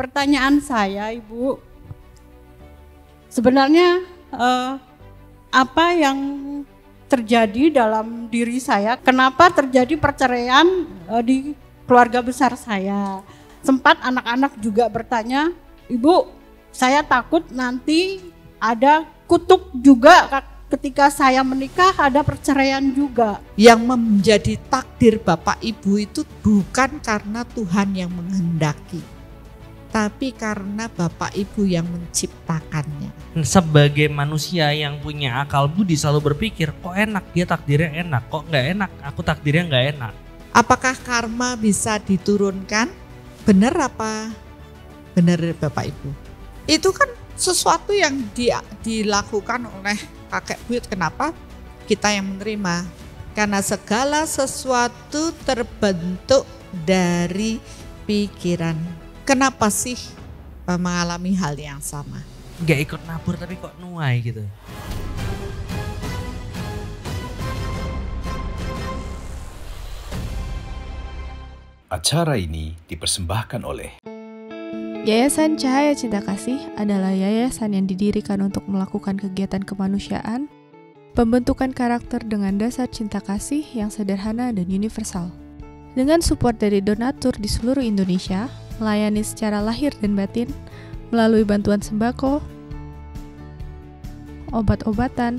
pertanyaan saya Ibu, sebenarnya eh, apa yang terjadi dalam diri saya? Kenapa terjadi perceraian eh, di keluarga besar saya? Sempat anak-anak juga bertanya, Ibu, saya takut nanti ada kutuk juga ketika saya menikah ada perceraian juga. Yang menjadi takdir Bapak Ibu itu bukan karena Tuhan yang menghendaki, tapi karena Bapak Ibu yang menciptakannya. Sebagai manusia yang punya akal budi selalu berpikir, kok enak dia takdirnya enak, kok nggak enak aku takdirnya nggak enak. Apakah karma bisa diturunkan? Benar apa? Benar Bapak Ibu. Itu kan sesuatu yang di, dilakukan oleh kakek buyut. Kenapa? Kita yang menerima. Karena segala sesuatu terbentuk dari pikiran. Kenapa sih eh, mengalami hal yang sama? Gak ikut nabur tapi kok nuai gitu. Acara ini dipersembahkan oleh Yayasan Cahaya Cinta Kasih adalah yayasan yang didirikan untuk melakukan kegiatan kemanusiaan, pembentukan karakter dengan dasar cinta kasih yang sederhana dan universal. Dengan support dari donatur di seluruh Indonesia, melayani secara lahir dan batin melalui bantuan sembako, obat-obatan,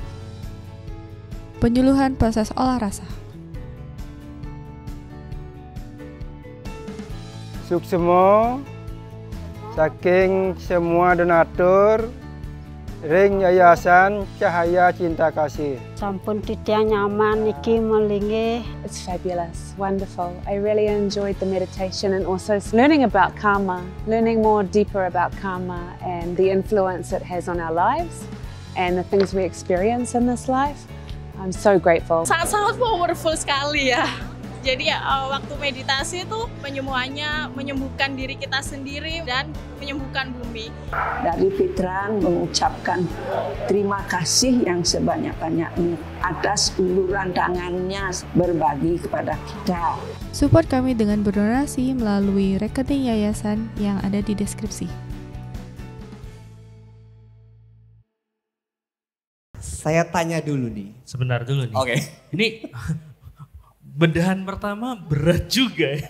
penyuluhan proses olah rasa. Suksemo saking semua donatur ring yayasan Cahaya Cinta Kasih. Sampun titik nyaman iki melingi. It's fabulous, wonderful. I really enjoyed the meditation and also learning about karma, learning more deeper about karma and the influence it has on our lives and the things we experience in this life. I'm so grateful. Sangat-sangat powerful sekali ya. Jadi uh, waktu meditasi itu penyembuhannya menyembuhkan diri kita sendiri dan menyembuhkan bumi. Dari Fitran mengucapkan terima kasih yang sebanyak-banyaknya atas uluran tangannya berbagi kepada kita. Support kami dengan berdonasi melalui rekening yayasan yang ada di deskripsi. Saya tanya dulu nih. Sebentar dulu nih. Oke. Ini bedahan pertama berat juga ya.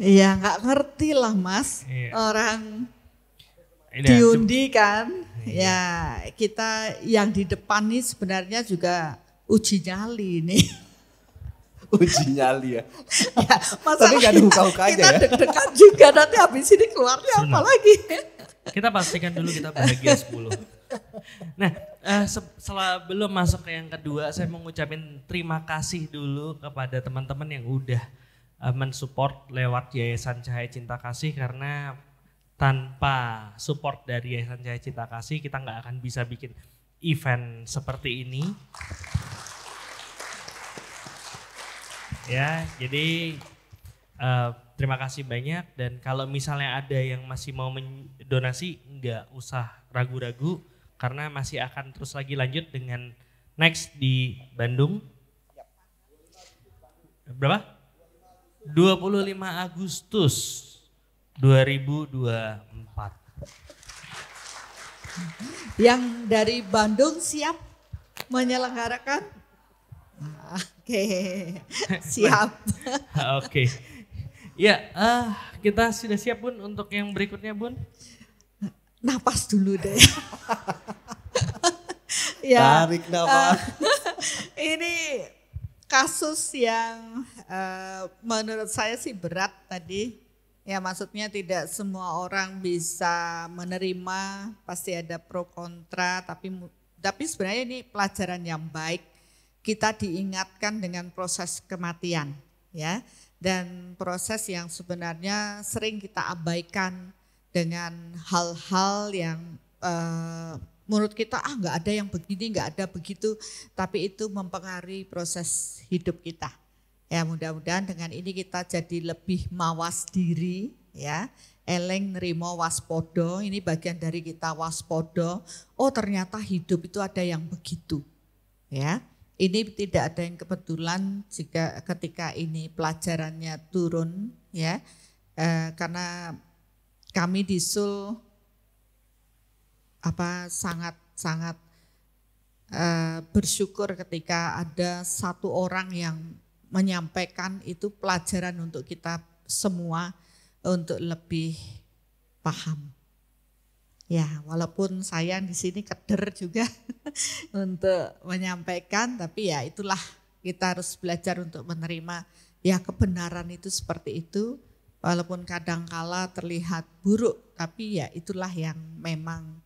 Iya nggak ngerti lah mas. Iya. Orang Ini diundi kan. Ya kita yang di depan nih sebenarnya juga uji nyali nih. Uji nyali ya. ya masa Tapi nggak ada buka-bukanya kita ya. deg-degan juga nanti habis ini keluarnya apa lagi. Kita pastikan dulu kita bahagia 10. Nah, eh, se- sebelum masuk ke yang kedua, saya mau ngucapin terima kasih dulu kepada teman-teman yang udah eh, mensupport lewat Yayasan Cahaya Cinta Kasih karena tanpa support dari Yayasan Cahaya Cinta Kasih kita nggak akan bisa bikin event seperti ini. Ya, jadi eh, terima kasih banyak dan kalau misalnya ada yang masih mau mendonasi nggak usah ragu-ragu karena masih akan terus lagi lanjut dengan next di Bandung. Berapa? 25 Agustus 2024. Yang dari Bandung siap menyelenggarakan? Oke, siap. Oke. Ya, eh, kita sudah siap Bun untuk yang berikutnya Bun. Napas dulu deh. ya. Tarik nafas. eh, ini kasus yang eh, menurut saya sih berat tadi. Ya maksudnya tidak semua orang bisa menerima, pasti ada pro kontra, tapi tapi sebenarnya ini pelajaran yang baik. Kita diingatkan dengan proses kematian, ya, dan proses yang sebenarnya sering kita abaikan dengan hal-hal yang eh, menurut kita ah nggak ada yang begini, nggak ada begitu, tapi itu mempengaruhi proses hidup kita. Ya mudah-mudahan dengan ini kita jadi lebih mawas diri ya. Eleng nerimo waspodo, ini bagian dari kita waspodo. Oh ternyata hidup itu ada yang begitu. Ya, ini tidak ada yang kebetulan jika ketika ini pelajarannya turun ya. eh, karena kami di Sul apa sangat sangat eh, bersyukur ketika ada satu orang yang menyampaikan itu pelajaran untuk kita semua untuk lebih paham. Ya, walaupun saya di sini keder juga untuk menyampaikan, tapi ya itulah kita harus belajar untuk menerima ya kebenaran itu seperti itu. Walaupun kadangkala terlihat buruk, tapi ya itulah yang memang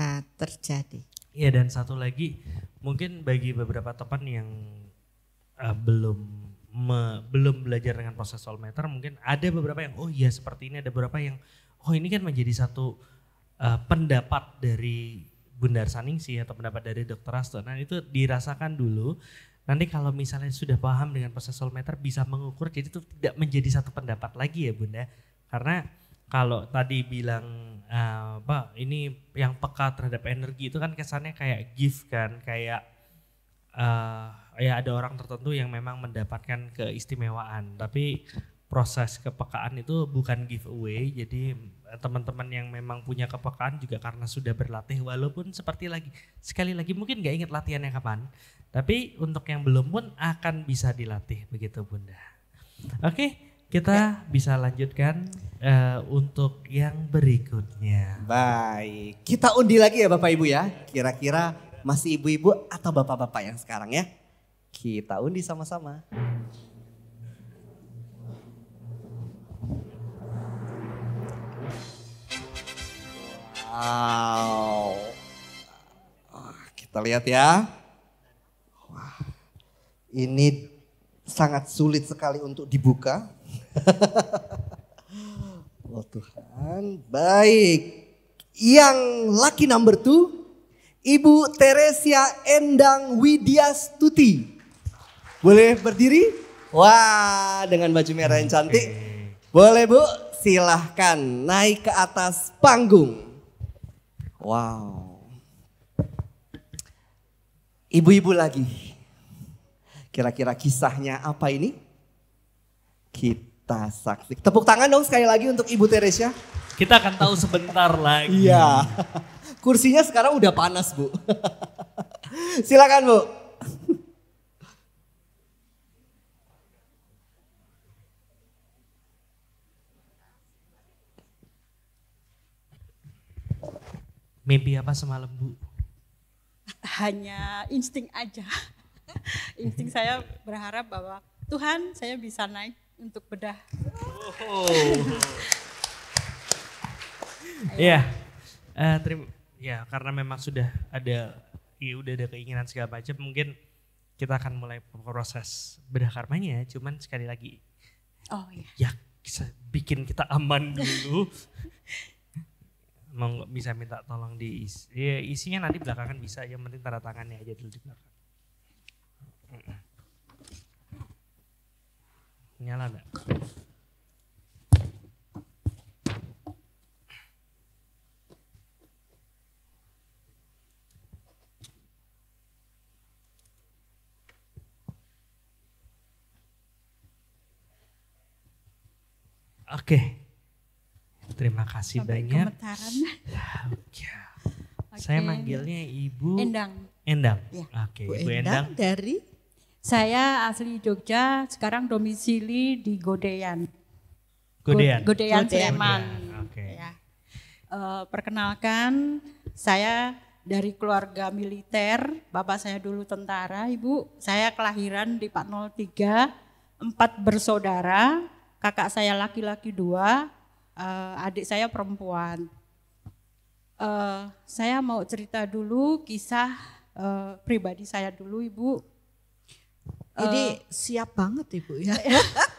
uh, terjadi. Iya dan satu lagi mungkin bagi beberapa teman yang uh, belum me, belum belajar dengan proses soul meter mungkin ada beberapa yang oh iya seperti ini ada beberapa yang oh ini kan menjadi satu uh, pendapat dari Bundar Saningsi atau pendapat dari Dr. Asto. Nah itu dirasakan dulu Nanti kalau misalnya sudah paham dengan proses soul meter bisa mengukur jadi itu tidak menjadi satu pendapat lagi ya Bunda. Karena kalau tadi bilang uh, ini yang peka terhadap energi itu kan kesannya kayak gift kan kayak uh, ya ada orang tertentu yang memang mendapatkan keistimewaan tapi proses kepekaan itu bukan giveaway jadi teman-teman yang memang punya kepekaan juga karena sudah berlatih walaupun seperti lagi sekali lagi mungkin gak ingat latihannya kapan tapi untuk yang belum pun akan bisa dilatih begitu Bunda. Oke, kita ya. bisa lanjutkan uh, untuk yang berikutnya. Baik, kita undi lagi ya Bapak Ibu ya. Kira-kira masih ibu-ibu atau bapak-bapak yang sekarang ya? Kita undi sama-sama. Wow. Kita lihat ya. Ini sangat sulit sekali untuk dibuka. oh Tuhan, baik. Yang lucky number two, Ibu Teresia Endang Widyastuti. Boleh berdiri? Wah, dengan baju merah yang cantik. Boleh Bu, silahkan naik ke atas panggung. Wow. Ibu-ibu lagi. Kira-kira kisahnya apa ini? Kita saksikan. Tepuk tangan dong sekali lagi untuk Ibu Teresia. Kita akan tahu sebentar lagi. Iya. Kursinya sekarang udah panas, Bu. Silakan, Bu. Mimpi apa semalam, Bu? Hanya insting aja. insting saya berharap bahwa Tuhan saya bisa naik untuk bedah. Oh. Iya, uh, terima. Ya karena memang sudah ada, ya udah ada keinginan segala macam, mungkin kita akan mulai proses bedah karmanya. Cuman sekali lagi, oh iya. Ya bikin kita aman dulu. Mau bisa minta tolong diisi, ya, isinya nanti belakangan bisa, yang penting tanda tangannya aja dulu di belakang. Nyala enggak? Oke. Terima kasih Sampai banyak. Gemetaran. Ya, Saya manggilnya Ibu Endang. Endang. Ya. Oke, Bu Ibu Endang, Endang dari saya asli Jogja, sekarang domisili di Godean. Godean. Godean, Sleman. Oke. Ya. Uh, perkenalkan, saya dari keluarga militer. Bapak saya dulu tentara, Ibu. Saya kelahiran di Pak 03, empat bersaudara. Kakak saya laki-laki dua, uh, adik saya perempuan. Uh, saya mau cerita dulu kisah uh, pribadi saya dulu, Ibu ini uh, siap banget ibu ya.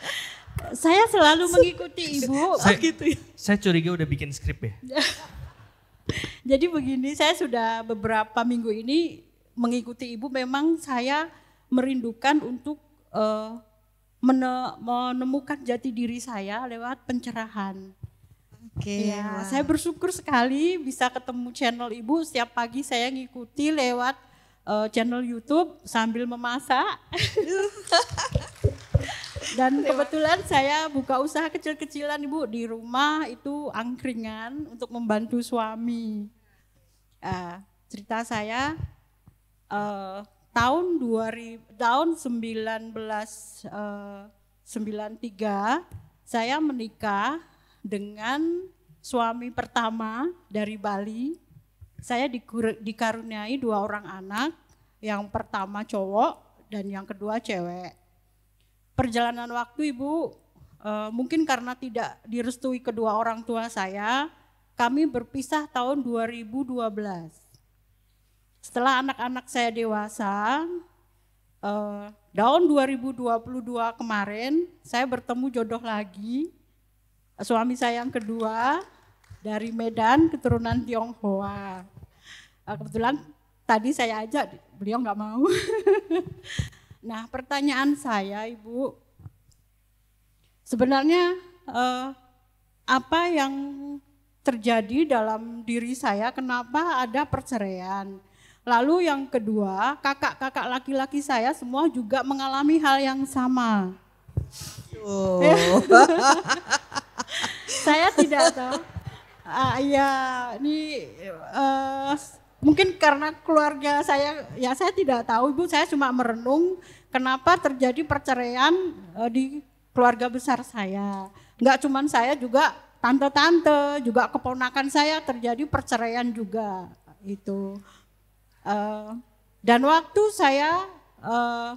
saya selalu mengikuti ibu. Saya, gitu ya. Saya curiga udah bikin skrip ya. Jadi begini, saya sudah beberapa minggu ini mengikuti ibu. Memang saya merindukan untuk uh, menemukan jati diri saya lewat pencerahan. Oke. Okay, ya, saya bersyukur sekali bisa ketemu channel ibu. Setiap pagi saya ngikuti lewat uh, channel YouTube sambil memasak. Dan kebetulan saya buka usaha kecil-kecilan Ibu di rumah itu angkringan untuk membantu suami. Uh, cerita saya uh, tahun 2000 tahun 1993 uh, saya menikah dengan suami pertama dari Bali. Saya dikaruniai dua orang anak, yang pertama cowok dan yang kedua cewek. Perjalanan waktu Ibu uh, mungkin karena tidak direstui kedua orang tua saya, kami berpisah tahun 2012. Setelah anak-anak saya dewasa, tahun 2022 kemarin saya bertemu jodoh lagi. Suami saya yang kedua dari Medan keturunan Tionghoa. Uh, kebetulan tadi saya ajak, beliau nggak mau. nah pertanyaan saya Ibu, sebenarnya uh, apa yang terjadi dalam diri saya kenapa ada perceraian. Lalu yang kedua, kakak-kakak laki-laki saya semua juga mengalami hal yang sama. Oh. saya tidak tahu. Uh, ya, ini uh, mungkin karena keluarga saya, ya saya tidak tahu ibu, saya cuma merenung kenapa terjadi perceraian uh, di keluarga besar saya. Enggak cuma saya juga tante-tante, juga keponakan saya terjadi perceraian juga itu. Uh, dan waktu saya uh,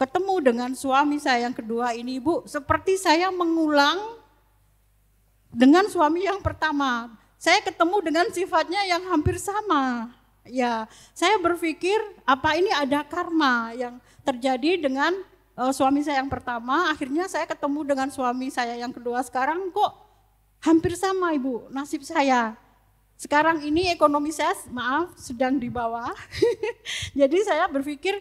ketemu dengan suami saya yang kedua ini ibu, seperti saya mengulang dengan suami yang pertama saya ketemu dengan sifatnya yang hampir sama. Ya, saya berpikir apa ini ada karma yang terjadi dengan uh, suami saya yang pertama, akhirnya saya ketemu dengan suami saya yang kedua sekarang kok hampir sama Ibu nasib saya. Sekarang ini ekonomi saya maaf sedang di bawah. Jadi saya berpikir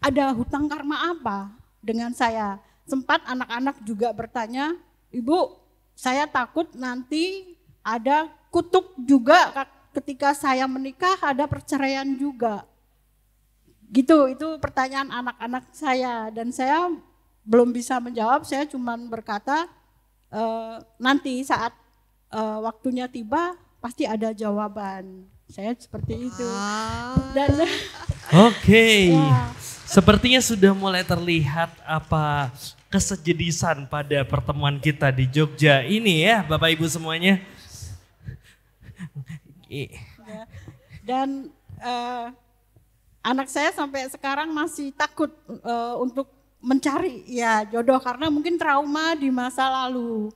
ada hutang karma apa dengan saya. Sempat anak-anak juga bertanya, "Ibu, saya takut nanti ada kutuk juga ketika saya menikah ada perceraian juga. Gitu, itu pertanyaan anak-anak saya dan saya belum bisa menjawab, saya cuma berkata e, nanti saat e, waktunya tiba pasti ada jawaban. Saya seperti itu. Dan Oke. Okay. ya. Sepertinya sudah mulai terlihat apa kesejedisan pada pertemuan kita di Jogja ini ya Bapak Ibu semuanya. Ya. Dan uh, anak saya sampai sekarang masih takut uh, untuk mencari ya jodoh karena mungkin trauma di masa lalu.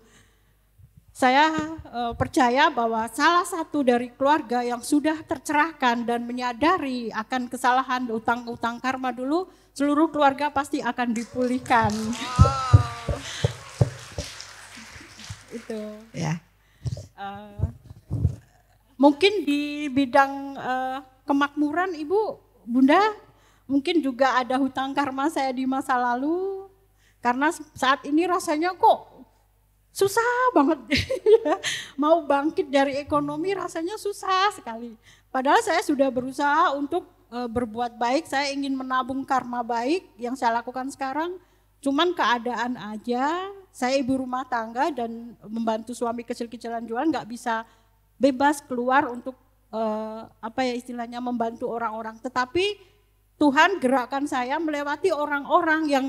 Saya uh, percaya bahwa salah satu dari keluarga yang sudah tercerahkan dan menyadari akan kesalahan utang-utang karma dulu, seluruh keluarga pasti akan dipulihkan. Oh. Itu. Ya. Uh, Mungkin di bidang uh, kemakmuran Ibu, Bunda, mungkin juga ada hutang karma saya di masa lalu. Karena saat ini rasanya kok susah banget. Mau bangkit dari ekonomi rasanya susah sekali. Padahal saya sudah berusaha untuk uh, berbuat baik, saya ingin menabung karma baik yang saya lakukan sekarang. Cuman keadaan aja, saya ibu rumah tangga dan membantu suami kecil-kecilan jualan nggak bisa bebas keluar untuk uh, apa ya istilahnya membantu orang-orang. Tetapi Tuhan gerakkan saya melewati orang-orang yang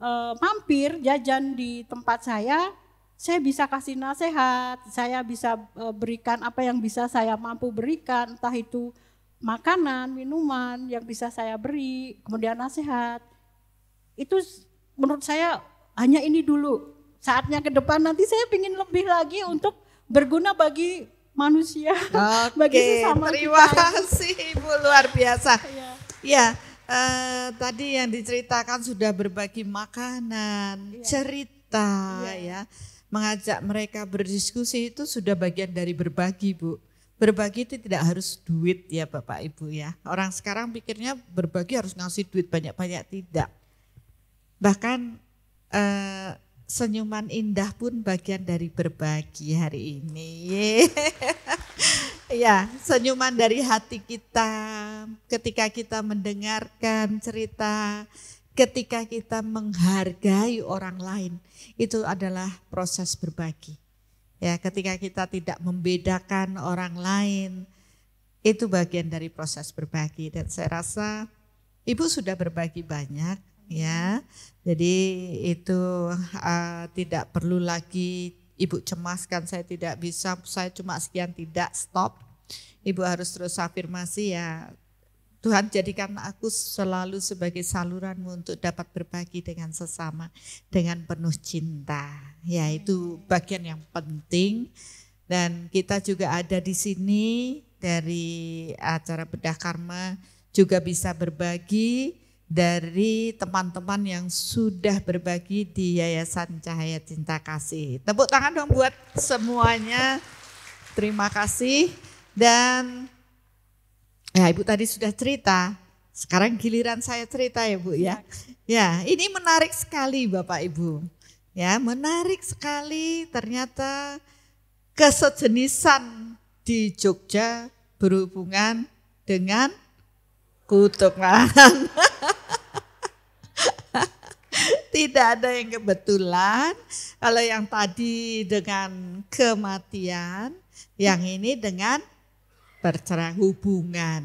uh, mampir jajan di tempat saya. Saya bisa kasih nasihat, saya bisa uh, berikan apa yang bisa saya mampu berikan, entah itu makanan, minuman yang bisa saya beri, kemudian nasihat. Itu menurut saya hanya ini dulu. Saatnya ke depan nanti saya ingin lebih lagi untuk berguna bagi manusia Oke, bagi sesama terima kita. kasih Ibu luar biasa. ya, ya uh, tadi yang diceritakan sudah berbagi makanan, ya. cerita ya. ya. Mengajak mereka berdiskusi itu sudah bagian dari berbagi, Bu. Berbagi itu tidak harus duit ya Bapak Ibu ya. Orang sekarang pikirnya berbagi harus ngasih duit banyak-banyak tidak. Bahkan uh, senyuman indah pun bagian dari berbagi hari ini. ya, senyuman dari hati kita ketika kita mendengarkan cerita ketika kita menghargai orang lain, itu adalah proses berbagi. Ya, ketika kita tidak membedakan orang lain, itu bagian dari proses berbagi dan saya rasa Ibu sudah berbagi banyak ya. Jadi itu uh, tidak perlu lagi Ibu cemaskan saya tidak bisa, saya cuma sekian tidak stop. Ibu harus terus afirmasi ya Tuhan jadikan aku selalu sebagai saluranmu untuk dapat berbagi dengan sesama dengan penuh cinta. Ya itu bagian yang penting dan kita juga ada di sini dari acara bedah karma juga bisa berbagi dari teman-teman yang sudah berbagi di Yayasan Cahaya Cinta Kasih. Tepuk tangan dong buat semuanya. Terima kasih dan Ya Ibu tadi sudah cerita, sekarang giliran saya cerita ya Bu ya. Ya ini menarik sekali Bapak Ibu. Ya menarik sekali ternyata kesejenisan di Jogja berhubungan dengan kutub Tidak ada yang kebetulan. Kalau yang tadi dengan kematian, yang ini dengan perceraian hubungan.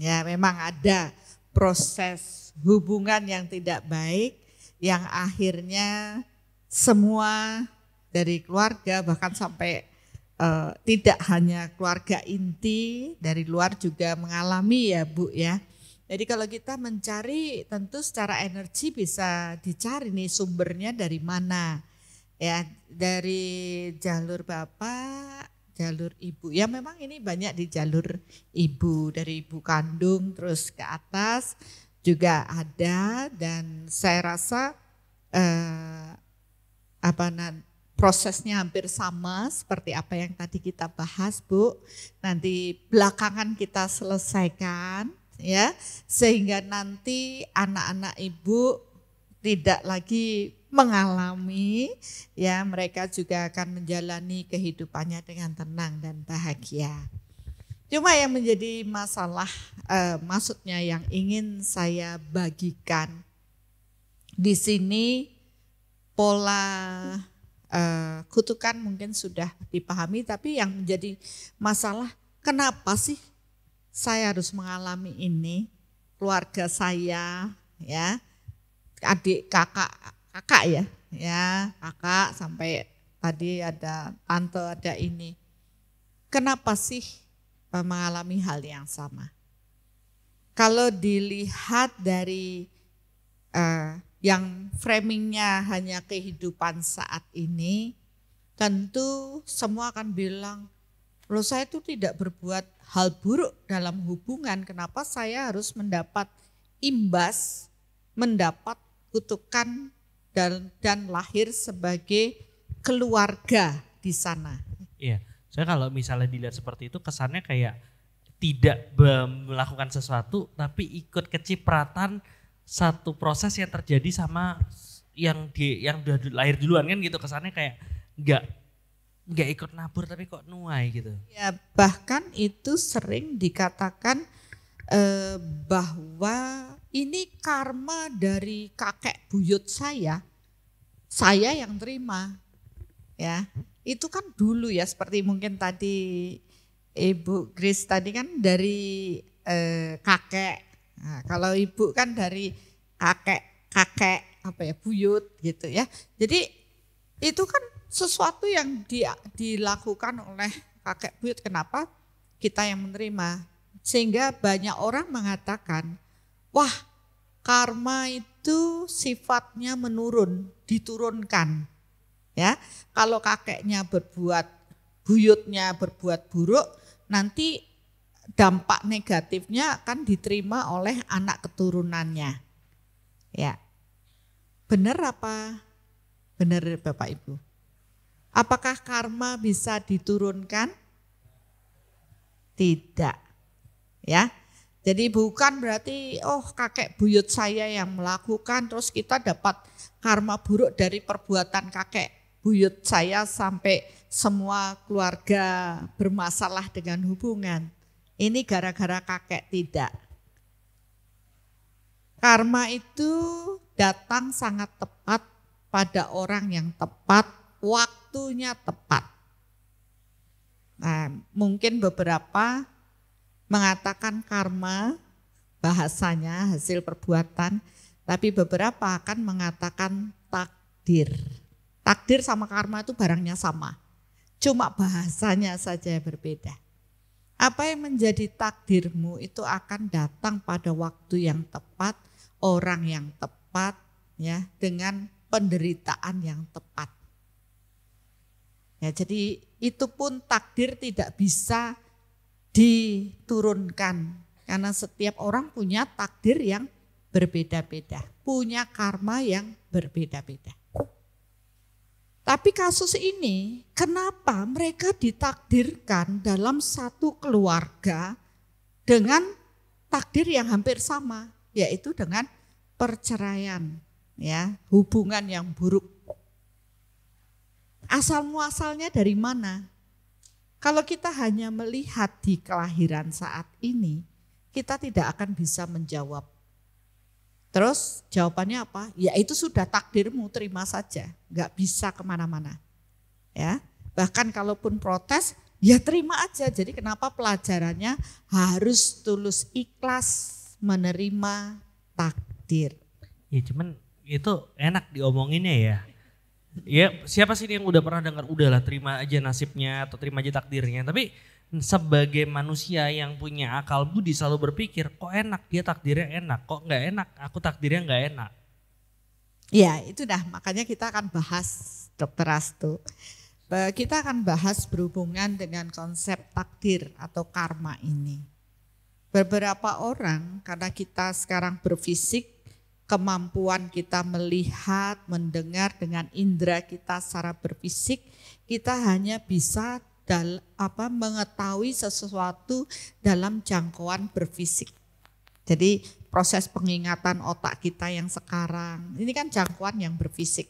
Ya, memang ada proses hubungan yang tidak baik yang akhirnya semua dari keluarga bahkan sampai uh, tidak hanya keluarga inti dari luar juga mengalami ya Bu ya. Jadi kalau kita mencari tentu secara energi bisa dicari nih sumbernya dari mana. Ya, dari jalur Bapak jalur ibu. Ya memang ini banyak di jalur ibu dari ibu kandung terus ke atas juga ada dan saya rasa eh, apa nan prosesnya hampir sama seperti apa yang tadi kita bahas Bu. Nanti belakangan kita selesaikan ya sehingga nanti anak-anak ibu tidak lagi mengalami ya mereka juga akan menjalani kehidupannya dengan tenang dan bahagia. Cuma yang menjadi masalah eh, maksudnya yang ingin saya bagikan di sini pola eh, kutukan mungkin sudah dipahami tapi yang menjadi masalah kenapa sih saya harus mengalami ini keluarga saya ya adik kakak kakak ya, ya kakak sampai tadi ada tante ada ini. Kenapa sih eh, mengalami hal yang sama? Kalau dilihat dari uh, yang framingnya hanya kehidupan saat ini, tentu semua akan bilang, loh saya itu tidak berbuat hal buruk dalam hubungan, kenapa saya harus mendapat imbas, mendapat kutukan dan dan lahir sebagai keluarga di sana. Iya, saya kalau misalnya dilihat seperti itu kesannya kayak tidak melakukan sesuatu tapi ikut kecipratan satu proses yang terjadi sama yang di yang udah lahir duluan kan gitu kesannya kayak nggak nggak ikut nabur tapi kok nuai gitu. Ya bahkan itu sering dikatakan eh, bahwa ini karma dari kakek buyut saya, saya yang terima. Ya, itu kan dulu ya seperti mungkin tadi Ibu Grace tadi kan dari eh, kakek. Nah, kalau ibu kan dari kakek kakek apa ya buyut gitu ya. Jadi itu kan sesuatu yang di, dilakukan oleh kakek buyut. Kenapa kita yang menerima? Sehingga banyak orang mengatakan Wah, karma itu sifatnya menurun, diturunkan. Ya, kalau kakeknya berbuat buyutnya berbuat buruk, nanti dampak negatifnya akan diterima oleh anak keturunannya. Ya. Benar apa? Benar Bapak Ibu. Apakah karma bisa diturunkan? Tidak. Ya. Jadi bukan berarti oh kakek buyut saya yang melakukan terus kita dapat karma buruk dari perbuatan kakek buyut saya sampai semua keluarga bermasalah dengan hubungan. Ini gara-gara kakek tidak. Karma itu datang sangat tepat pada orang yang tepat, waktunya tepat. Nah, mungkin beberapa mengatakan karma, bahasanya hasil perbuatan, tapi beberapa akan mengatakan takdir. Takdir sama karma itu barangnya sama. Cuma bahasanya saja berbeda. Apa yang menjadi takdirmu itu akan datang pada waktu yang tepat, orang yang tepat, ya, dengan penderitaan yang tepat. Ya, jadi itu pun takdir tidak bisa diturunkan karena setiap orang punya takdir yang berbeda-beda, punya karma yang berbeda-beda. Tapi kasus ini, kenapa mereka ditakdirkan dalam satu keluarga dengan takdir yang hampir sama, yaitu dengan perceraian, ya, hubungan yang buruk. Asal muasalnya dari mana? Kalau kita hanya melihat di kelahiran saat ini, kita tidak akan bisa menjawab Terus jawabannya apa? Ya itu sudah takdirmu, terima saja. Gak bisa ke mana-mana. Ya, Bahkan kalaupun protes, ya terima aja. Jadi kenapa pelajarannya harus tulus ikhlas menerima takdir. Ya cuman itu enak diomonginnya ya. Ya siapa sih yang udah pernah dengar udahlah terima aja nasibnya atau terima aja takdirnya. Tapi sebagai manusia yang punya akal budi selalu berpikir kok enak? Dia takdirnya enak. Kok nggak enak? Aku takdirnya nggak enak. Ya itu dah. Makanya kita akan bahas dokter Astu. Kita akan bahas berhubungan dengan konsep takdir atau karma ini. Beberapa orang karena kita sekarang berfisik kemampuan kita melihat mendengar dengan indera kita secara berfisik kita hanya bisa dal, apa mengetahui sesuatu dalam jangkauan berfisik. Jadi proses pengingatan otak kita yang sekarang ini kan jangkauan yang berfisik.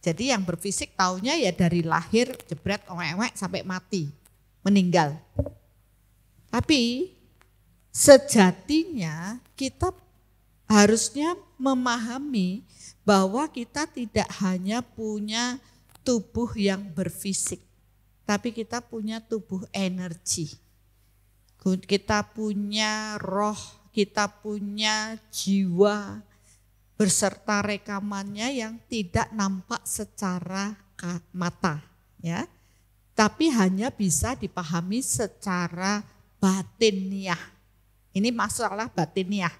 Jadi yang berfisik taunya ya dari lahir jebret owek-owek sampai mati, meninggal. Tapi sejatinya kita harusnya memahami bahwa kita tidak hanya punya tubuh yang berfisik tapi kita punya tubuh energi. Kita punya roh, kita punya jiwa berserta rekamannya yang tidak nampak secara mata, ya. Tapi hanya bisa dipahami secara batiniah. Ini masalah batiniah,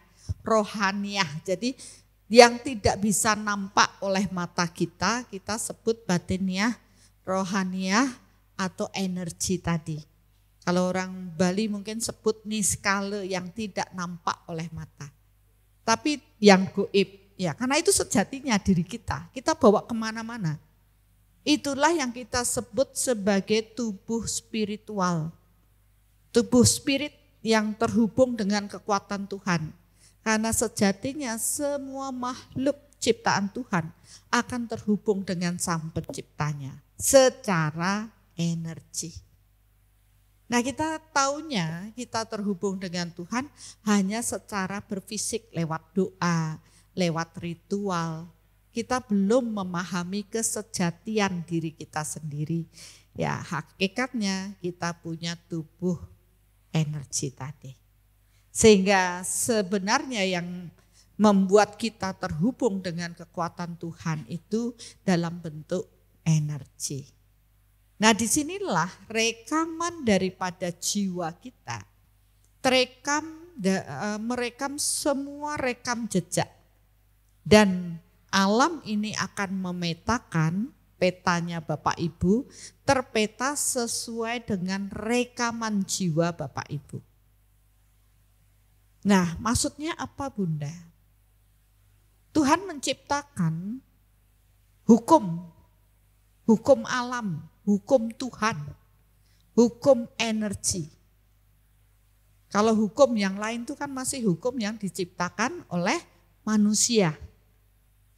rohaniah. Jadi yang tidak bisa nampak oleh mata kita, kita sebut batiniah, rohaniah, atau energi tadi. Kalau orang Bali mungkin sebut niskale yang tidak nampak oleh mata. Tapi yang goib, ya karena itu sejatinya diri kita. Kita bawa ke mana-mana. Itulah yang kita sebut sebagai tubuh spiritual. Tubuh spirit yang terhubung dengan kekuatan Tuhan. Karena sejatinya semua makhluk ciptaan Tuhan akan terhubung dengan sang penciptanya secara energi. Nah kita taunya kita terhubung dengan Tuhan hanya secara berfisik lewat doa, lewat ritual. Kita belum memahami kesejatian diri kita sendiri. Ya hakikatnya kita punya tubuh energi tadi. Sehingga sebenarnya yang membuat kita terhubung dengan kekuatan Tuhan itu dalam bentuk energi. Nah di sinilah rekaman daripada jiwa kita. Terekam, e, merekam semua rekam jejak. Dan alam ini akan memetakan petanya Bapak Ibu terpeta sesuai dengan rekaman jiwa Bapak Ibu. Nah maksudnya apa Bunda? Tuhan menciptakan hukum, hukum alam, hukum Tuhan, hukum energi. Kalau hukum yang lain itu kan masih hukum yang diciptakan oleh manusia.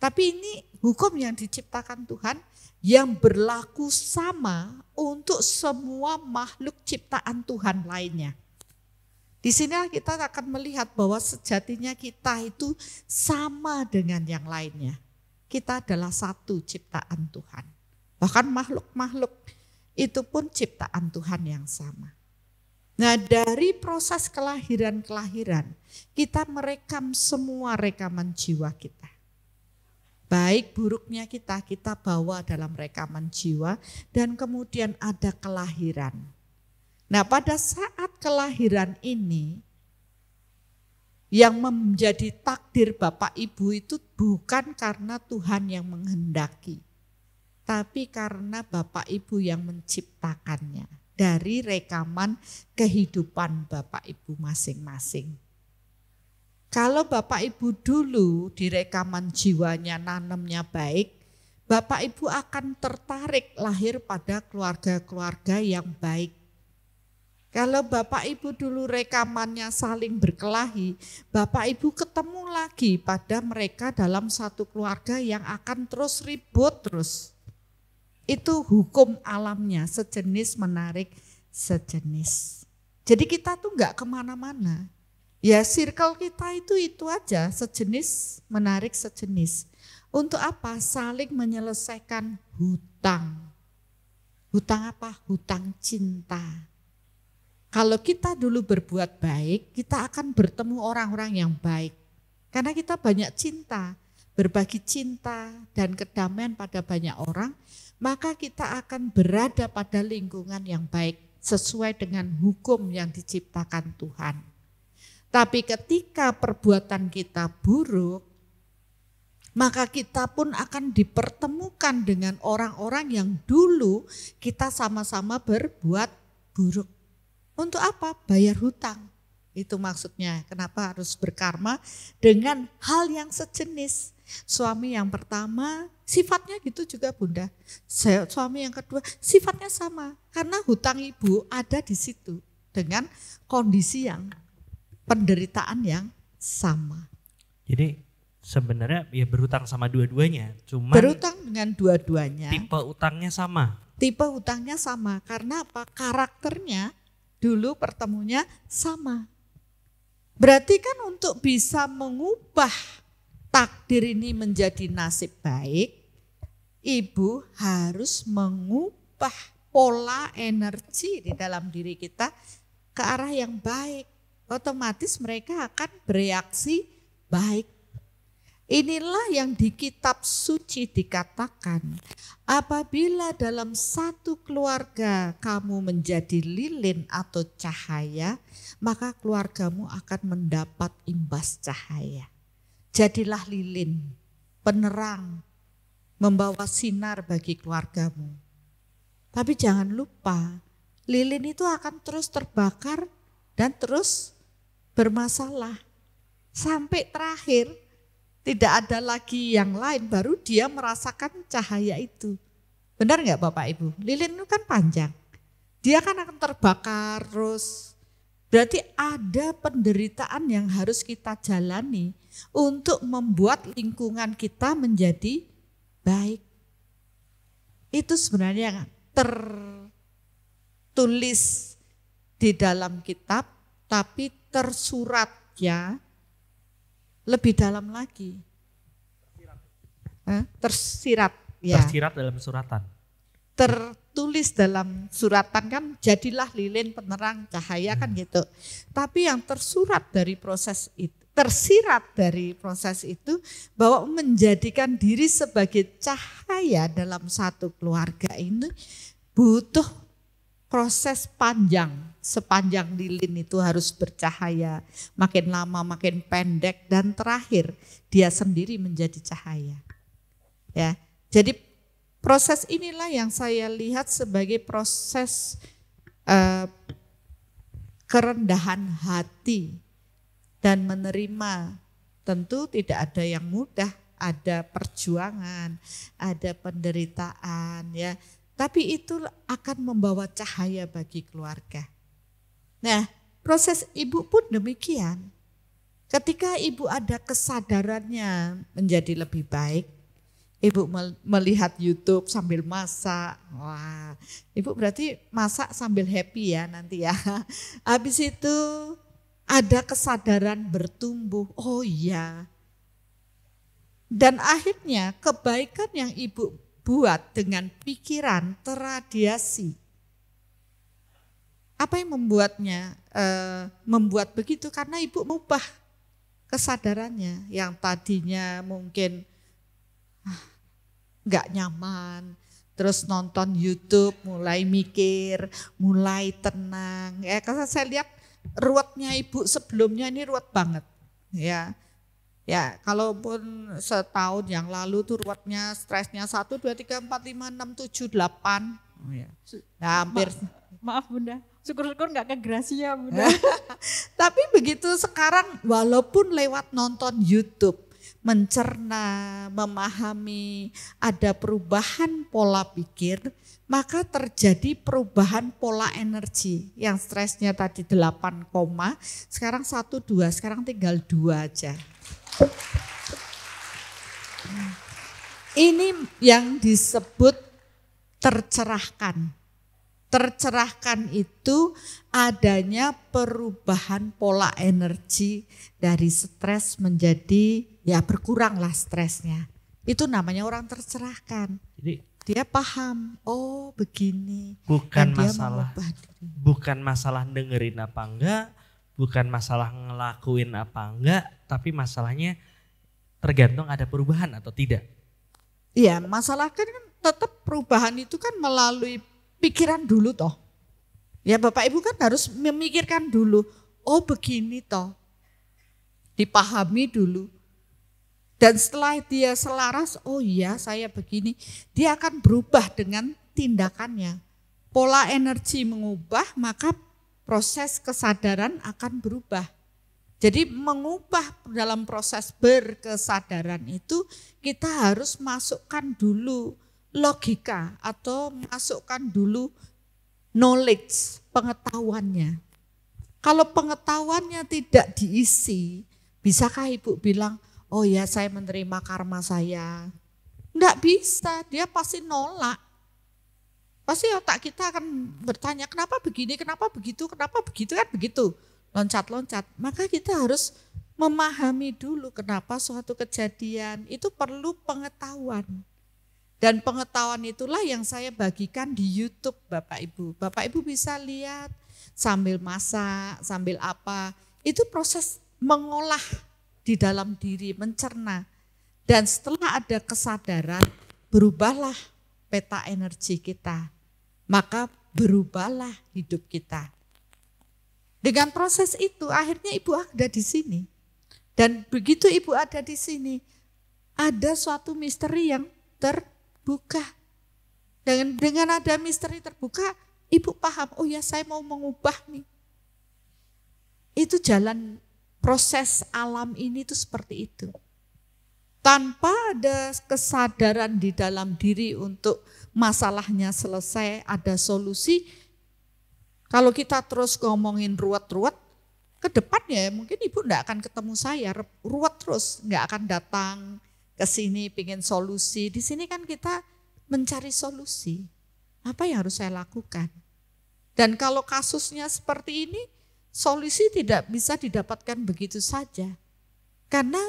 Tapi ini hukum yang diciptakan Tuhan yang berlaku sama untuk semua makhluk ciptaan Tuhan lainnya. Di sini kita akan melihat bahwa sejatinya kita itu sama dengan yang lainnya. Kita adalah satu ciptaan Tuhan. Bahkan makhluk-makhluk itu pun ciptaan Tuhan yang sama. Nah dari proses kelahiran-kelahiran kita merekam semua rekaman jiwa kita. Baik buruknya kita, kita bawa dalam rekaman jiwa dan kemudian ada kelahiran. Nah pada saat kelahiran ini, yang menjadi takdir Bapak Ibu itu bukan karena Tuhan yang menghendaki, tapi karena Bapak Ibu yang menciptakannya dari rekaman kehidupan Bapak Ibu masing-masing. Kalau Bapak Ibu dulu di rekaman jiwanya nanamnya baik, Bapak Ibu akan tertarik lahir pada keluarga-keluarga yang baik. Kalau Bapak Ibu dulu rekamannya saling berkelahi, Bapak Ibu ketemu lagi pada mereka dalam satu keluarga yang akan terus ribut terus. Itu hukum alamnya, sejenis menarik sejenis. Jadi kita tuh nggak ke mana-mana Ya circle kita itu itu aja, sejenis menarik sejenis. Untuk apa? Saling menyelesaikan hutang. Hutang apa? Hutang cinta. Kalau kita dulu berbuat baik, kita akan bertemu orang-orang yang baik. Karena kita banyak cinta, berbagi cinta dan kedamaian pada banyak orang, maka kita akan berada pada lingkungan yang baik sesuai dengan hukum yang diciptakan Tuhan. Tapi ketika perbuatan kita buruk, maka kita pun akan dipertemukan dengan orang-orang yang dulu kita sama-sama berbuat buruk. Untuk apa? Bayar hutang. Itu maksudnya. Kenapa harus berkarma dengan hal yang sejenis. Suami yang pertama sifatnya gitu juga bunda. Suami yang kedua sifatnya sama. Karena hutang ibu ada di situ. Dengan kondisi yang penderitaan yang sama. Jadi sebenarnya ya berutang sama dua-duanya, cuma berutang dengan dua-duanya. Tipe utangnya sama. Tipe utangnya sama karena apa? Karakternya dulu pertemunya sama. Berarti kan untuk bisa mengubah takdir ini menjadi nasib baik, ibu harus mengubah pola energi di dalam diri kita ke arah yang baik otomatis mereka akan bereaksi baik. Inilah yang di kitab suci dikatakan, apabila dalam satu keluarga kamu menjadi lilin atau cahaya, maka keluargamu akan mendapat imbas cahaya. Jadilah lilin, penerang, membawa sinar bagi keluargamu. Tapi jangan lupa, lilin itu akan terus terbakar dan terus bermasalah. Sampai terakhir tidak ada lagi yang lain baru dia merasakan cahaya itu. Benar nggak Bapak Ibu? Lilin itu kan panjang. Dia kan akan terbakar terus. Berarti ada penderitaan yang harus kita jalani untuk membuat lingkungan kita menjadi baik. Itu sebenarnya tertulis di dalam kitab tapi tersuratnya lebih dalam lagi. Tersirat ya. Tersirat dalam suratan. Tertulis dalam suratan kan jadilah lilin penerang cahaya kan hmm. gitu. Tapi yang tersurat dari proses itu, tersirat dari proses itu bahwa menjadikan diri sebagai cahaya dalam satu keluarga ini butuh proses panjang sepanjang lilin itu harus bercahaya, makin lama makin pendek dan terakhir dia sendiri menjadi cahaya. Ya. Jadi proses inilah yang saya lihat sebagai proses uh, kerendahan hati dan menerima. Tentu tidak ada yang mudah, ada perjuangan, ada penderitaan ya. Tapi itu akan membawa cahaya bagi keluarga. Nah, proses ibu pun demikian. Ketika ibu ada kesadarannya menjadi lebih baik, ibu melihat YouTube sambil masak. Wah, ibu berarti masak sambil happy ya nanti ya. Habis itu ada kesadaran bertumbuh. Oh iya. Dan akhirnya kebaikan yang ibu buat dengan pikiran teradiasi. Apa yang membuatnya e, membuat begitu? Karena ibu mengubah kesadarannya yang tadinya mungkin ah, nggak ah, nyaman, terus nonton YouTube, mulai mikir, mulai tenang. Ya, karena saya lihat ruwetnya ibu sebelumnya ini ruwet banget, ya. Ya, kalaupun setahun yang lalu tuh ruwetnya, stresnya 1, 2, 3, 4, 5, 6, 7, 8. Oh ya. Nah, hampir. Ma maaf Bunda, syukur-syukur nggak ke Gracia Bunda. Tapi begitu sekarang walaupun lewat nonton YouTube, mencerna, memahami, ada perubahan pola pikir, maka terjadi perubahan pola energi. Yang stresnya tadi 8, sekarang 1, 2, sekarang tinggal 2 aja. Ini yang disebut tercerahkan. Tercerahkan itu adanya perubahan pola energi dari stres menjadi ya berkuranglah stresnya. Itu namanya orang tercerahkan. Jadi dia paham, oh begini. Bukan masalah, bukan masalah dengerin apa enggak, bukan masalah ngelakuin apa enggak, tapi masalahnya tergantung ada perubahan atau tidak. Iya, masalah kan, tetap perubahan itu kan melalui pikiran dulu toh. Ya Bapak Ibu kan harus memikirkan dulu, oh begini toh. Dipahami dulu. Dan setelah dia selaras, oh iya saya begini, dia akan berubah dengan tindakannya. Pola energi mengubah, maka proses kesadaran akan berubah. Jadi mengubah dalam proses berkesadaran itu kita harus masukkan dulu logika atau masukkan dulu knowledge, pengetahuannya. Kalau pengetahuannya tidak diisi, bisakah ibu bilang, oh ya saya menerima karma saya. Tidak bisa, dia pasti nolak. Pasti otak kita akan bertanya, kenapa begini, kenapa begitu, kenapa begitu, kan begitu. Loncat-loncat. Maka kita harus memahami dulu kenapa suatu kejadian itu perlu pengetahuan. Dan pengetahuan itulah yang saya bagikan di YouTube Bapak Ibu. Bapak Ibu bisa lihat sambil masak, sambil apa. Itu proses mengolah di dalam diri, mencerna. Dan setelah ada kesadaran, berubahlah peta energi kita maka berubahlah hidup kita. Dengan proses itu akhirnya ibu ada di sini. Dan begitu ibu ada di sini, ada suatu misteri yang terbuka. Dengan, dengan ada misteri terbuka, ibu paham, oh ya saya mau mengubah nih. Itu jalan proses alam ini itu seperti itu. Tanpa ada kesadaran di dalam diri untuk masalahnya selesai, ada solusi. Kalau kita terus ngomongin ruwet-ruwet, ke depan ya mungkin ibu enggak akan ketemu saya, ruwet terus, enggak akan datang ke sini pingin solusi. Di sini kan kita mencari solusi. Apa yang harus saya lakukan? Dan kalau kasusnya seperti ini, solusi tidak bisa didapatkan begitu saja. Karena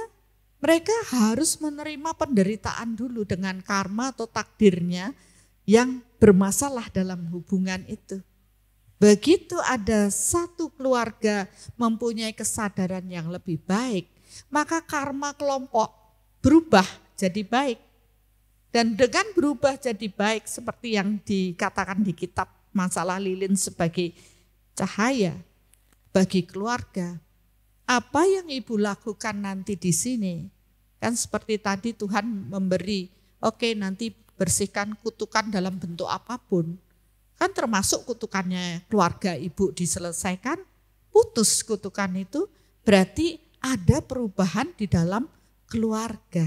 mereka harus menerima penderitaan dulu dengan karma atau takdirnya yang bermasalah dalam hubungan itu. Begitu ada satu keluarga mempunyai kesadaran yang lebih baik, maka karma kelompok berubah jadi baik. Dan dengan berubah jadi baik seperti yang dikatakan di kitab masalah lilin sebagai cahaya bagi keluarga. Apa yang ibu lakukan nanti di sini? Kan seperti tadi Tuhan memberi, oke okay, nanti bersihkan kutukan dalam bentuk apa pun. Kan termasuk kutukannya keluarga ibu diselesaikan, putus kutukan itu berarti ada perubahan di dalam keluarga.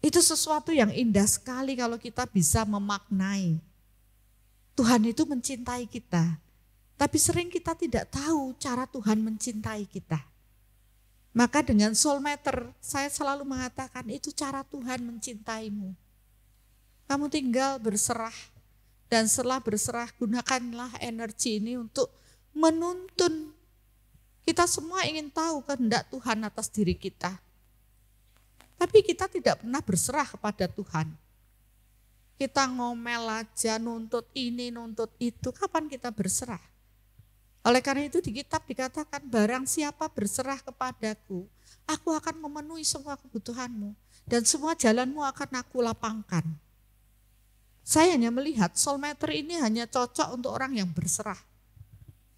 Itu sesuatu yang indah sekali kalau kita bisa memaknai. Tuhan itu mencintai kita, tapi sering kita tidak tahu cara Tuhan mencintai kita. Maka dengan soul matter, saya selalu mengatakan itu cara Tuhan mencintaimu. Kamu tinggal berserah. Dan setelah berserah, gunakanlah energi ini untuk menuntun Kita semua ingin tahu kehendak Tuhan atas diri kita. Tapi kita tidak pernah berserah kepada Tuhan. Kita ngomel aja, nuntut ini, nuntut itu. Kapan kita berserah? Oleh karena itu di kitab dikatakan barang siapa berserah kepadaku, aku akan memenuhi semua kebutuhanmu dan semua jalanmu akan aku lapangkan. Saya hanya melihat soulmater ini hanya cocok untuk orang yang berserah.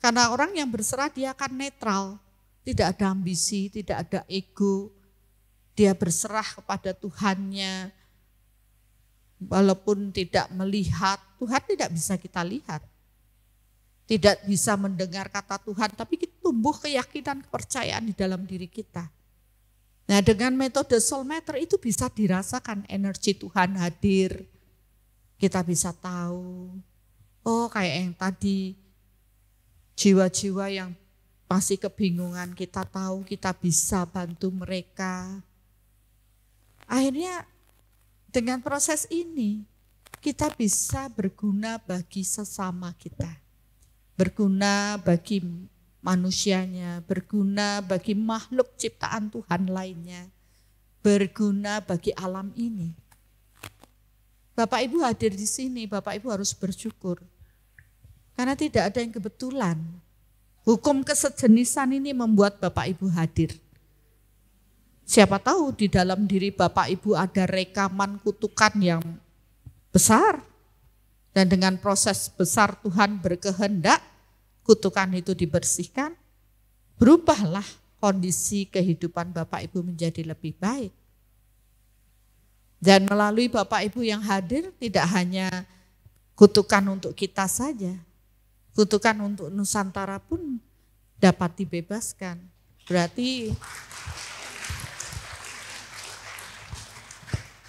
Karena orang yang berserah dia akan netral, tidak ada ambisi, tidak ada ego. Dia berserah kepada Tuhannya. Walaupun tidak melihat, Tuhan tidak bisa kita lihat. Tidak bisa mendengar kata Tuhan, tapi kita tumbuh keyakinan, kepercayaan di dalam diri kita. Nah dengan metode soul meter itu bisa dirasakan energi Tuhan hadir. Kita bisa tahu, oh kayak yang tadi jiwa-jiwa yang masih kebingungan kita tahu kita bisa bantu mereka. Akhirnya dengan proses ini kita bisa berguna bagi sesama kita. Berguna bagi manusianya, berguna bagi makhluk ciptaan Tuhan lainnya, berguna bagi alam ini. Bapak Ibu hadir di sini, Bapak Ibu harus bersyukur karena tidak ada yang kebetulan. Hukum kesejenisan ini membuat Bapak Ibu hadir. Siapa tahu di dalam diri Bapak Ibu ada rekaman kutukan yang besar. Dan dengan proses besar Tuhan berkehendak, kutukan itu dibersihkan. Berubahlah kondisi kehidupan Bapak Ibu menjadi lebih baik. Dan melalui Bapak Ibu yang hadir tidak hanya kutukan untuk kita saja, kutukan untuk Nusantara pun dapat dibebaskan. Berarti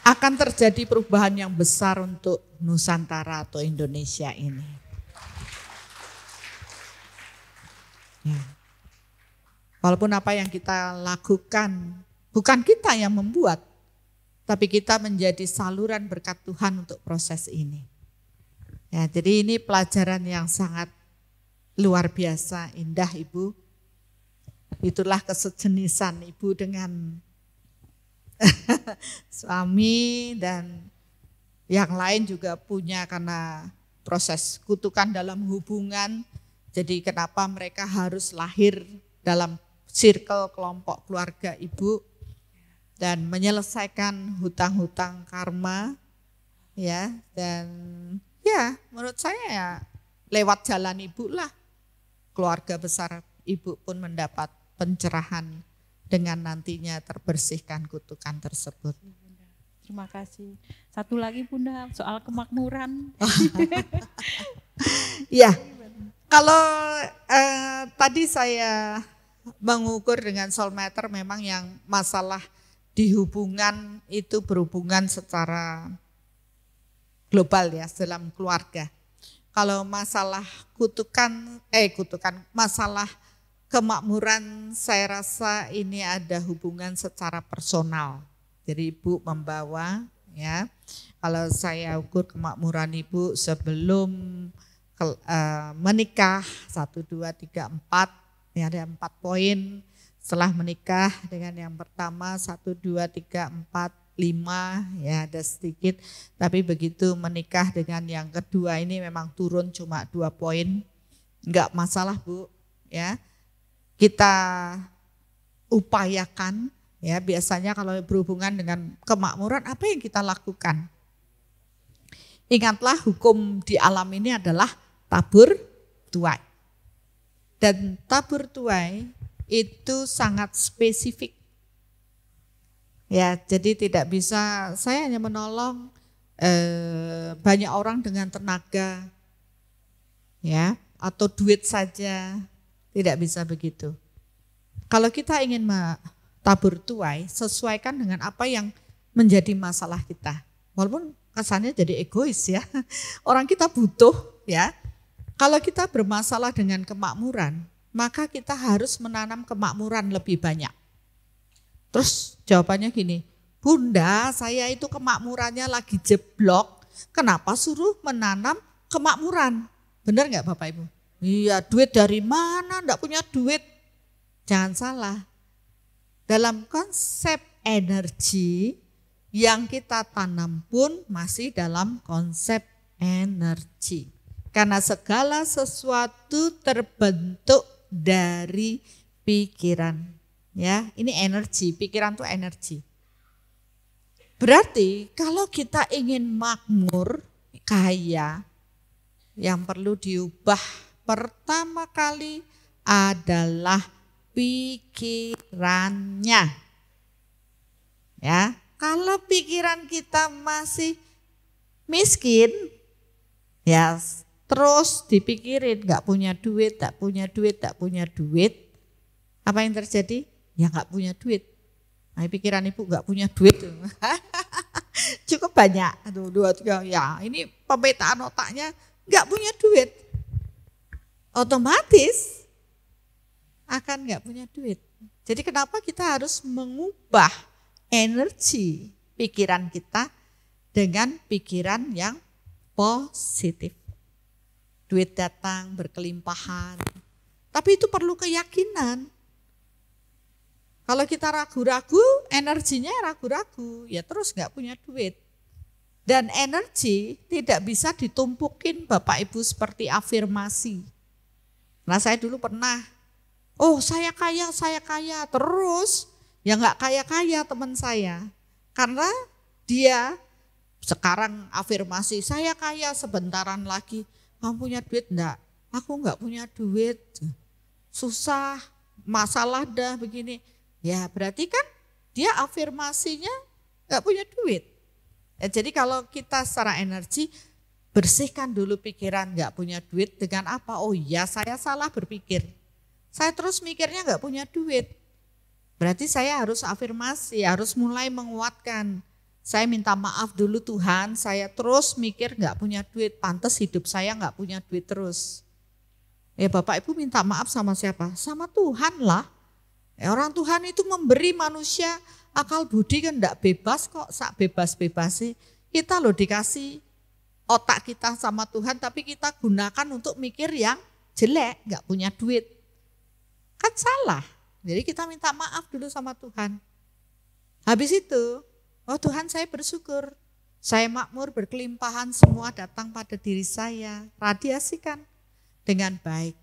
akan terjadi perubahan yang besar untuk Nusantara atau Indonesia ini. Walaupun apa yang kita lakukan bukan kita yang membuat, tapi kita menjadi saluran berkat Tuhan untuk proses ini. Ya, jadi ini pelajaran yang sangat luar biasa, indah Ibu. Itulah kesejenisan Ibu dengan suami dan yang lain juga punya karena proses kutukan dalam hubungan. Jadi kenapa mereka harus lahir dalam circle kelompok keluarga ibu dan menyelesaikan hutang-hutang karma ya dan Ya, menurut saya ya lewat jalan ibu lah. Keluarga besar ibu pun mendapat pencerahan dengan nantinya terbersihkan kutukan tersebut. Terima kasih. Satu lagi Bunda, soal kemakmuran. ya, kalau eh, tadi saya mengukur dengan soulmater memang yang masalah di hubungan itu berhubungan secara global ya dalam keluarga. Kalau masalah kutukan, eh kutukan, masalah kemakmuran saya rasa ini ada hubungan secara personal. Jadi ibu membawa ya, kalau saya ukur kemakmuran ibu sebelum ke, uh, menikah, satu, dua, tiga, empat, ini ada empat poin. Setelah menikah dengan yang pertama, satu, dua, tiga, empat, lima ya ada sedikit. Tapi begitu menikah dengan yang kedua ini memang turun cuma dua poin. Nggak masalah bu ya. Kita upayakan ya. Biasanya kalau berhubungan dengan kemakmuran apa yang kita lakukan? Ingatlah hukum di alam ini adalah tabur tuai dan tabur tuai itu sangat spesifik Ya, jadi tidak bisa saya hanya menolong eh, banyak orang dengan tenaga ya atau duit saja tidak bisa begitu. Kalau kita ingin tabur tuai, sesuaikan dengan apa yang menjadi masalah kita. Walaupun kesannya jadi egois ya. Orang kita butuh ya. Kalau kita bermasalah dengan kemakmuran, maka kita harus menanam kemakmuran lebih banyak. Terus jawabannya gini, Bunda saya itu kemakmurannya lagi jeblok, kenapa suruh menanam kemakmuran? Benar nggak Bapak Ibu? Iya duit dari mana, enggak punya duit. Jangan salah. Dalam konsep energi yang kita tanam pun masih dalam konsep energi. Karena segala sesuatu terbentuk dari pikiran. Ya, ini energi, pikiran itu energi. Berarti kalau kita ingin makmur, kaya, yang perlu diubah pertama kali adalah pikirannya. Ya, kalau pikiran kita masih miskin, ya terus dipikirin nggak punya duit, tak punya duit, tak punya duit, apa yang terjadi? Ya nggak punya duit. Nah, pikiran ibu nggak punya duit, cukup banyak, aduh dua tiga, ya ini pemetaan otaknya nggak punya duit, otomatis akan nggak punya duit. Jadi kenapa kita harus mengubah energi pikiran kita dengan pikiran yang positif. Duit datang berkelimpahan. Tapi itu perlu keyakinan. Kalau kita ragu-ragu, energinya ragu-ragu, ya terus nggak punya duit. Dan energi tidak bisa ditumpukin Bapak Ibu seperti afirmasi. Nah saya dulu pernah Oh saya kaya, saya kaya. Terus ya nggak kaya-kaya teman saya. Karena dia sekarang afirmasi, saya kaya sebentaran lagi. Kamu punya duit enggak? Aku nggak punya duit. Susah, masalah dah begini. Ya berarti kan dia afirmasinya nggak punya duit. Ya, jadi kalau kita secara energi bersihkan dulu pikiran nggak punya duit dengan apa? Oh iya saya salah berpikir saya terus mikirnya nggak punya duit. Berarti saya harus afirmasi, harus mulai menguatkan. Saya minta maaf dulu Tuhan, saya terus mikir nggak punya duit, pantas hidup saya nggak punya duit terus. Ya Bapak Ibu minta maaf sama siapa? Sama Tuhan lah. Ya, orang Tuhan itu memberi manusia akal budi kan enggak bebas kok, sak bebas-bebas sih. Kita loh dikasih otak kita sama Tuhan tapi kita gunakan untuk mikir yang jelek, nggak punya duit. Kan salah. Jadi kita minta maaf dulu sama Tuhan. Habis itu, oh Tuhan saya bersyukur. Saya makmur berkelimpahan semua datang pada diri saya. Radiasikan dengan baik.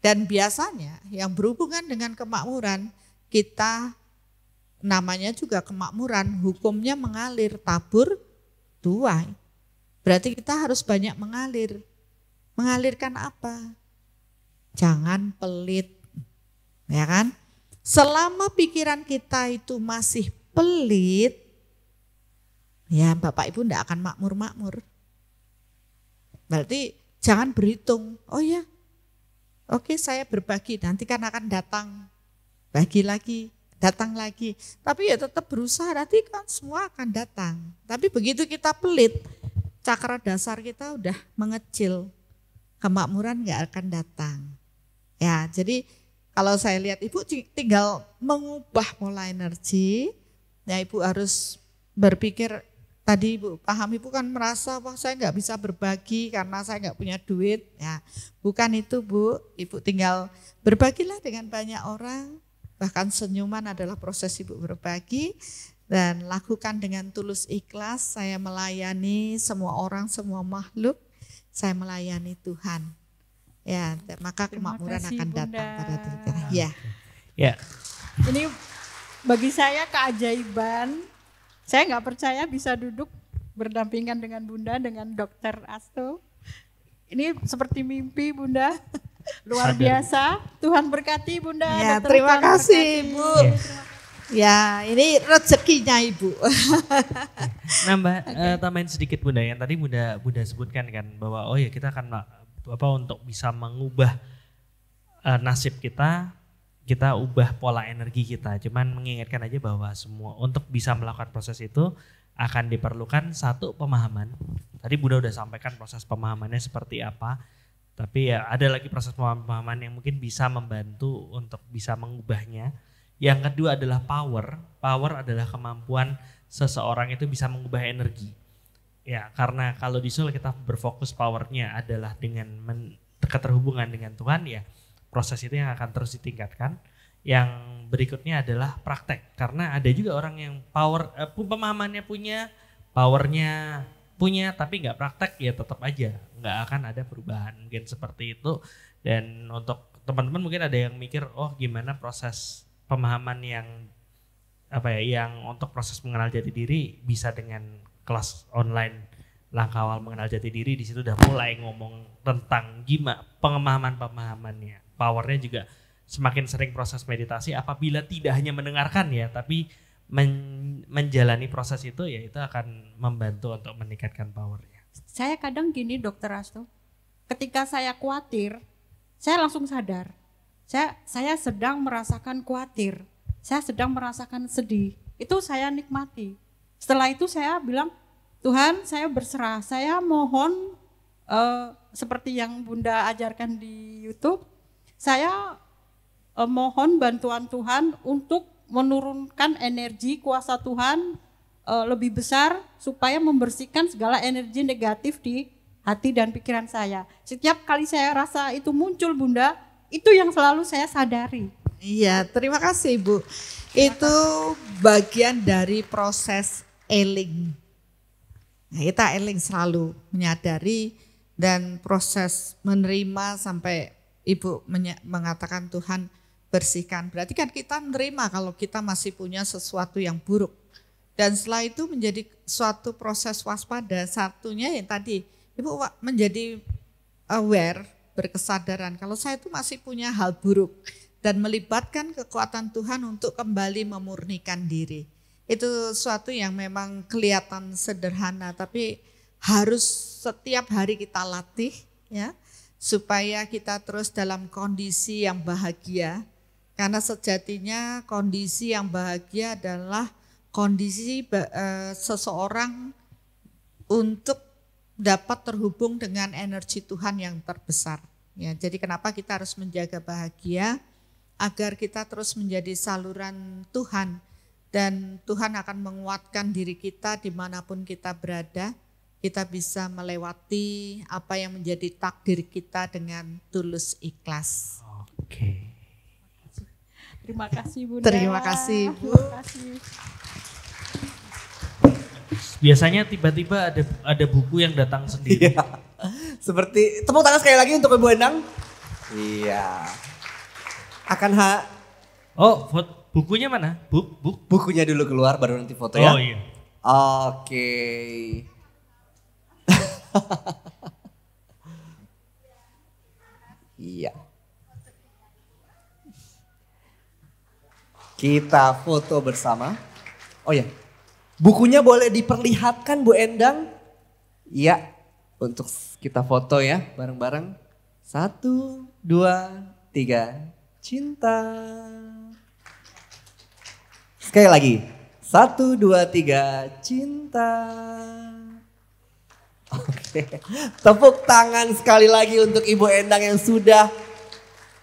Dan biasanya yang berhubungan dengan kemakmuran, kita namanya juga kemakmuran, hukumnya mengalir tabur tuai. Berarti kita harus banyak mengalir. Mengalirkan apa? Jangan pelit, Ya kan? Selama pikiran kita itu masih pelit, ya Bapak Ibu tidak akan makmur-makmur. Berarti jangan berhitung, oh ya, oke saya berbagi, nanti kan akan datang, bagi lagi, datang lagi. Tapi ya tetap berusaha, nanti kan semua akan datang. Tapi begitu kita pelit, cakra dasar kita udah mengecil, kemakmuran nggak akan datang. Ya, jadi kalau saya lihat ibu tinggal mengubah pola energi, ya ibu harus berpikir tadi ibu paham ibu kan merasa wah saya nggak bisa berbagi karena saya nggak punya duit ya bukan itu bu ibu tinggal berbagilah dengan banyak orang bahkan senyuman adalah proses ibu berbagi dan lakukan dengan tulus ikhlas saya melayani semua orang semua makhluk saya melayani Tuhan Ya, maka kemakmuran akan Bunda. datang pada diri kita. Ya. Ya. Ini bagi saya keajaiban. Saya nggak percaya bisa duduk berdampingan dengan Bunda dengan Dokter Asto. Ini seperti mimpi Bunda. Luar Sadar. biasa. Tuhan berkati Bunda. Ya, terima kasih Ibu. Ya. ya, ini rezekinya Ibu. Nambah okay. uh, tambahin sedikit Bunda yang tadi Bunda Bunda sebutkan kan bahwa oh ya kita akan apa untuk bisa mengubah uh, nasib kita kita ubah pola energi kita. Cuman mengingatkan aja bahwa semua untuk bisa melakukan proses itu akan diperlukan satu pemahaman. Tadi Bunda udah sampaikan proses pemahamannya seperti apa. Tapi ya ada lagi proses pemahaman yang mungkin bisa membantu untuk bisa mengubahnya. Yang kedua adalah power. Power adalah kemampuan seseorang itu bisa mengubah energi. Ya, karena kalau di Sul kita berfokus powernya adalah dengan men, keterhubungan dengan Tuhan ya, proses itu yang akan terus ditingkatkan. Yang berikutnya adalah praktek. Karena ada juga orang yang power eh, pemahamannya punya, powernya punya tapi nggak praktek ya tetap aja. Nggak akan ada perubahan mungkin seperti itu. Dan untuk teman-teman mungkin ada yang mikir oh gimana proses pemahaman yang apa ya yang untuk proses mengenal jati diri bisa dengan kelas online? Langkah awal mengenal jati diri di situ udah mulai ngomong tentang gimana pemahaman pemahamannya powernya juga semakin sering proses meditasi apabila tidak hanya mendengarkan ya tapi men menjalani proses itu ya itu akan membantu untuk meningkatkan powernya. Saya kadang gini dokter Asto, ketika saya khawatir, saya langsung sadar, saya saya sedang merasakan khawatir, saya sedang merasakan sedih, itu saya nikmati. Setelah itu saya bilang, Tuhan saya berserah, saya mohon uh, seperti yang Bunda ajarkan di YouTube, saya uh, mohon bantuan Tuhan untuk menurunkan energi kuasa Tuhan uh, lebih besar supaya membersihkan segala energi negatif di hati dan pikiran saya. Setiap kali saya rasa itu muncul Bunda, itu yang selalu saya sadari. Iya, terima kasih Bu. Itu bagian dari proses eling. Nah, kita eling selalu menyadari dan proses menerima sampai Ibu mengatakan Tuhan bersihkan. Berarti kan kita menerima kalau kita masih punya sesuatu yang buruk. Dan setelah itu menjadi suatu proses waspada. Satunya yang tadi, Ibu menjadi aware, berkesadaran. Kalau saya itu masih punya hal buruk. Dan melibatkan kekuatan Tuhan untuk kembali memurnikan diri. Itu suatu yang memang kelihatan sederhana, tapi harus setiap hari kita latih ya supaya kita terus dalam kondisi yang bahagia karena sejatinya kondisi yang bahagia adalah kondisi uh, seseorang untuk dapat terhubung dengan energi Tuhan yang terbesar. Ya, jadi kenapa kita harus menjaga bahagia agar kita terus menjadi saluran Tuhan dan Tuhan akan menguatkan diri kita di mana pun kita berada. Kita bisa melewati apa yang menjadi takdir kita dengan tulus ikhlas. Oke. Okay. Terima kasih Bunda. Terima kasih Bu. Terima kasih. Biasanya tiba-tiba ada ada buku yang datang sendiri. Iya. Seperti tepuk tangan sekali lagi untuk Ibu Endang. Iya. Akan ha Oh, bukunya mana? Buk, buk. Bukunya dulu keluar baru nanti foto ya. Oh iya. Oke. iya. Kita foto bersama. Oh ya, bukunya boleh diperlihatkan Bu Endang? Iya, untuk kita foto ya bareng-bareng. Satu, dua, tiga. Cinta. Sekali lagi. Satu, dua, tiga. Cinta. Oke. Tepuk tangan sekali lagi untuk Ibu Endang yang sudah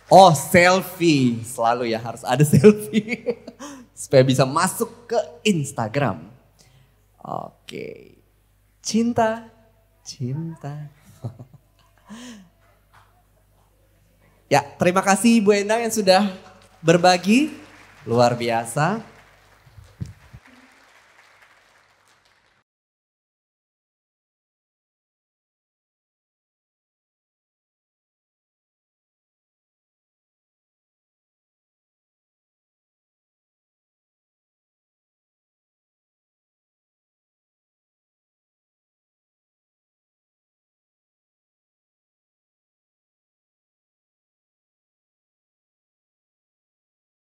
Oh selfie, selalu ya harus ada selfie. Supaya bisa masuk ke Instagram. Oke, cinta, cinta. ya terima kasih Bu Endang yang sudah berbagi. Luar biasa.